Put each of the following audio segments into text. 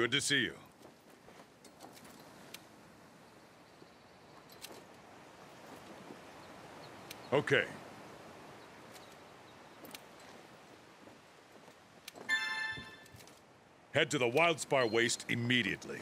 Good to see you. Okay. Head to the Wildspar Waste immediately.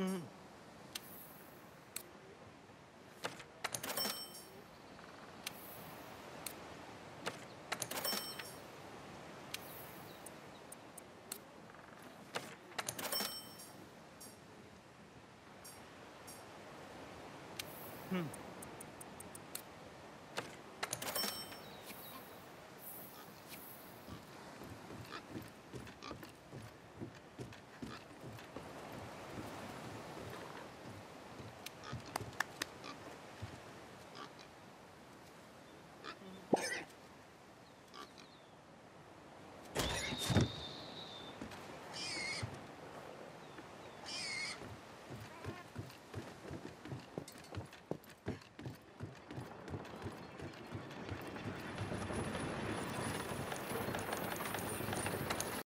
うん。うん。